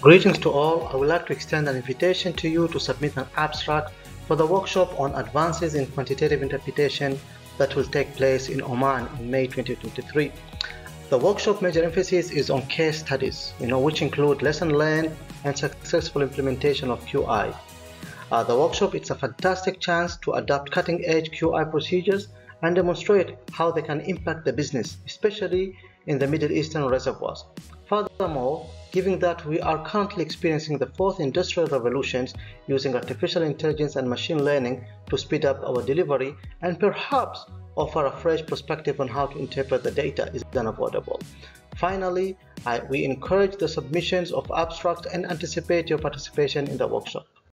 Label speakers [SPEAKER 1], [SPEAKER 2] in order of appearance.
[SPEAKER 1] Greetings to all. I would like to extend an invitation to you to submit an abstract for the workshop on advances in quantitative interpretation that will take place in Oman in May 2023. The workshop major emphasis is on case studies, you know, which include lesson learned and successful implementation of QI. Uh, the workshop is a fantastic chance to adopt cutting-edge QI procedures and demonstrate how they can impact the business, especially in the Middle Eastern reservoirs. Furthermore, given that we are currently experiencing the fourth industrial revolutions using artificial intelligence and machine learning to speed up our delivery and perhaps offer a fresh perspective on how to interpret the data is unavoidable. Finally, I, we encourage the submissions of abstracts and anticipate your participation in the workshop.